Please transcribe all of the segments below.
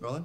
Rolling?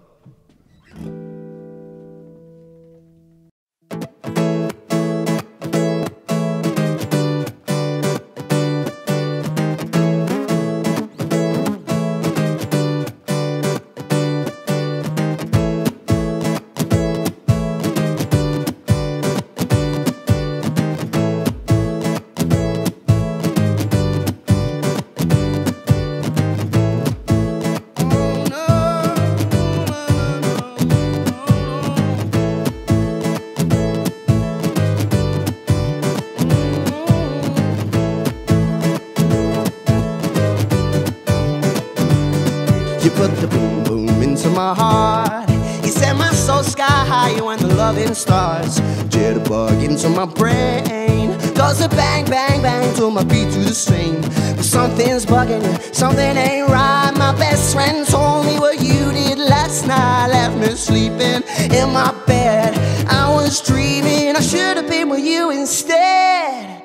My heart. You set my soul sky high when the loving starts. Jitterbug into my brain. Goes a bang, bang, bang till my beat to the same. But something's bugging you, something ain't right. My best friend told me what you did last night. Left me sleeping in my bed. I was dreaming I should have been with you instead.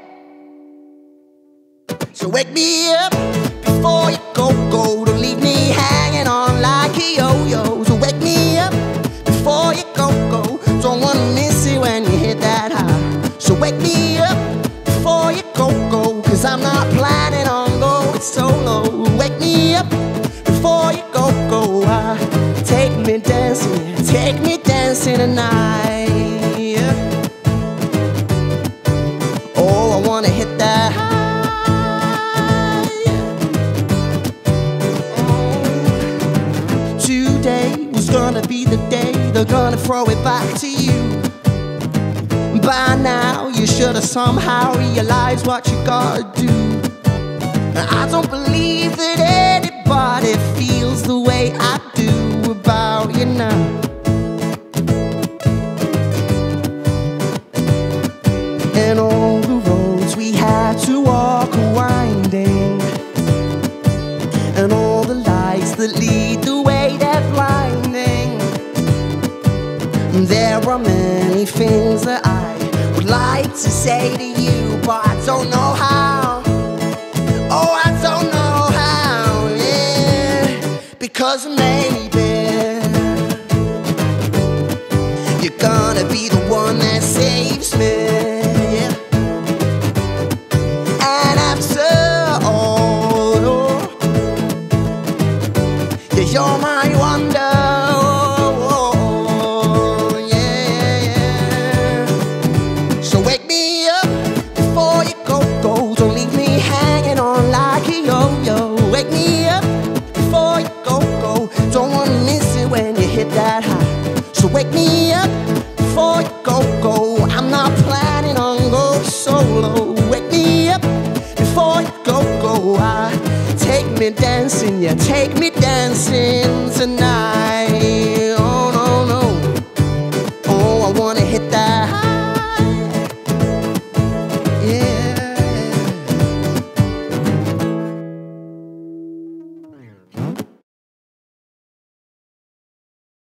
So wake me up before you wake me up before you go, go. Cause I'm not planning on going solo. Wake me up before you go, go. Ah, take me dancing, take me dancing tonight. Oh, I wanna hit that high. Today was gonna be the day they're gonna throw it back to you. By now, you should have somehow realized what you gotta do. I don't believe that anybody feels the way I do about you now. And all the roads we had to walk are winding. And all the lights that lead the way they're blinding. There are many things that I to say to you, but I don't know how. Oh, I don't know how, yeah. Because maybe you're gonna be the one that saves me. yeah. So wake me up before you go, go. I'm not planning on going solo. Wake me up before you go, go. I take me dancing, yeah, take me dancing tonight.